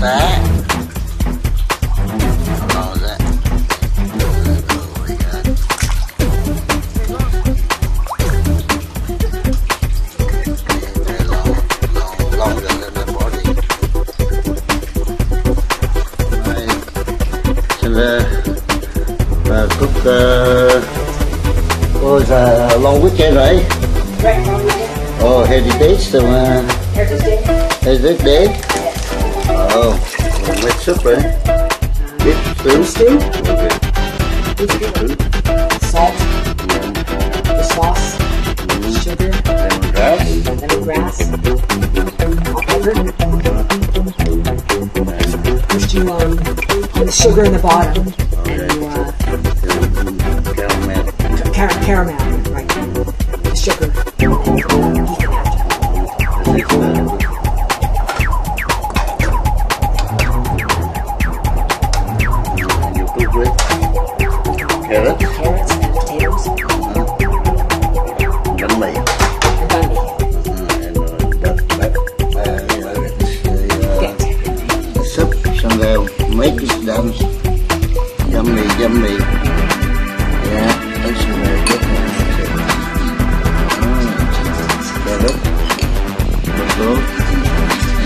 Đấy và cúc uh, was a long weekend, right? Right. Oh, heritage. So, uh, heritage day. Heritage day. Oh, we'll make soup, right? Beef stew? Stew. Okay. Salt. The sauce. Sugar. Lemongrass? Lemongrass. Pepper. First you um put the sugar in the bottom. And you uh Caramel. car- caramel, right? The sugar. It's uh, súp xong rồi make it done. Yummy, yummy. Yeah, that's very good. Carrot, potato,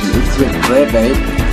and it's with bread, eh?